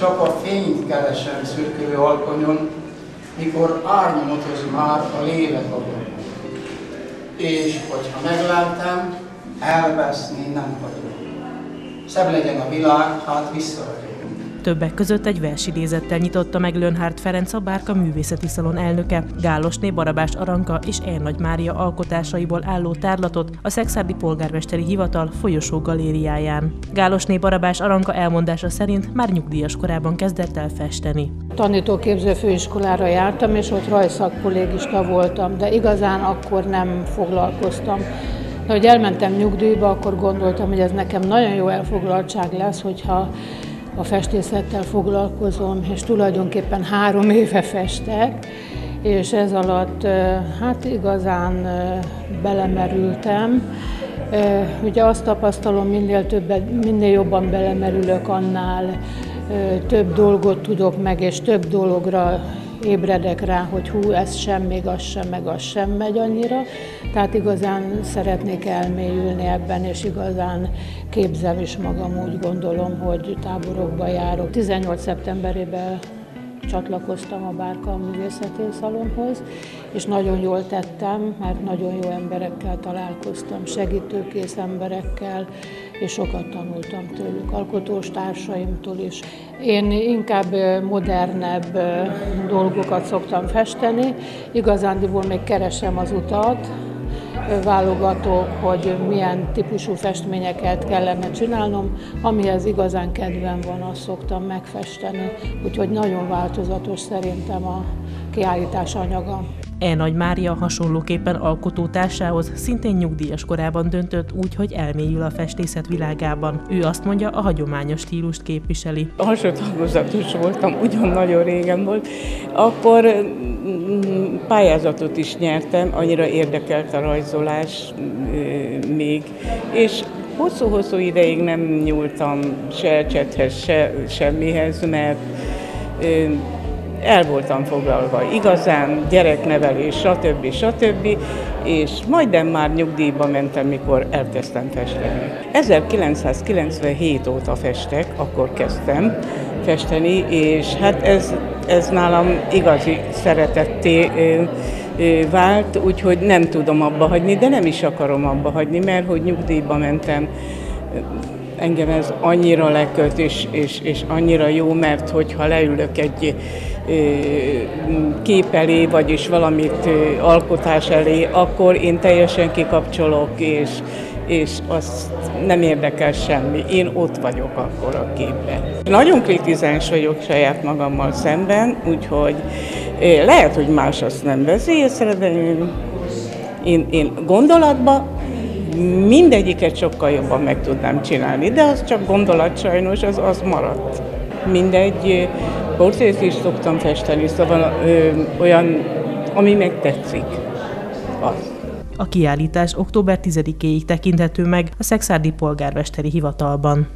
csak a fényt keresem szürkülő alkonyon, mikor árnyomotoz már a lélek a És hogyha meglátám, elveszni nem vagyok. Szebb legyen a világ, hát visszavegyek. Többek között egy versidézettel nyitotta meg Lönhárt Ferenc a Bárka Művészeti Szalon elnöke, Gálosné Barabás Aranka és Ernagy Mária alkotásaiból álló tárlatot a Szexárdi Polgármesteri Hivatal folyosó galériáján. Gálosné Barabás Aranka elmondása szerint már nyugdíjas korában kezdett el festeni. Tanítóképző főiskolára jártam, és ott rajszakkollégista voltam, de igazán akkor nem foglalkoztam. De hogy elmentem nyugdíjba, akkor gondoltam, hogy ez nekem nagyon jó elfoglaltság lesz, hogyha a festészettel foglalkozom, és tulajdonképpen három éve festek, és ez alatt hát igazán belemerültem. Ugye azt tapasztalom, minél, többet, minél jobban belemerülök, annál több dolgot tudok meg, és több dologra ébredek rá, hogy hú, ez sem, még az sem, meg az sem megy annyira. Tehát igazán szeretnék elmélyülni ebben, és igazán képzem is magam, úgy gondolom, hogy táborokba járok. 18. szeptemberében csatlakoztam a Bárka Művészeti Szalonhoz, és nagyon jól tettem, mert nagyon jó emberekkel találkoztam, segítőkész emberekkel, és sokat tanultam tőlük, alkotós társaimtól is. Én inkább modernebb dolgokat szoktam festeni, igazándiból még keresem az utat, válogatok, hogy milyen típusú festményeket kellene csinálnom, amihez igazán kedvem van, azt szoktam megfesteni, úgyhogy nagyon változatos szerintem a kiállítás anyaga. E. Nagy Mária hasonlóképpen alkotótársához szintén nyugdíjas korában döntött úgy, hogy elmélyül a festészet világában. Ő azt mondja, a hagyományos stílust képviseli. Hasonlózatos voltam, ugyan nagyon régen volt. Akkor mm, pályázatot is nyertem, annyira érdekelt a rajzolás még, és hosszú-hosszú ideig nem nyúltam se ecsethez, se semmihez, mert el voltam foglalva igazán, gyereknevelés, stb. stb. És majdnem már nyugdíjba mentem, mikor elkezdtem festeni. 1997 óta festek, akkor kezdtem festeni, és hát ez, ez nálam igazi szeretetté vált, úgyhogy nem tudom abba hagyni, de nem is akarom abba hagyni, mert hogy nyugdíjba mentem, engem ez annyira leköt, és, és, és annyira jó, mert hogyha leülök egy kép elé, vagyis valamit alkotás elé, akkor én teljesen kikapcsolok, és, és azt nem érdekel semmi. Én ott vagyok akkor a képben. Nagyon kritizáns vagyok saját magammal szemben, úgyhogy lehet, hogy más azt nem veszi észre, de én, én, gondolatban mindegyiket sokkal jobban meg tudnám csinálni, de az csak gondolat sajnos, az, az maradt. Mindegy portrét is szoktam festeni, szóval ö, olyan, ami megtetszik, az. A kiállítás október 10-éig tekinthető meg a Szexárdi Polgármesteri Hivatalban.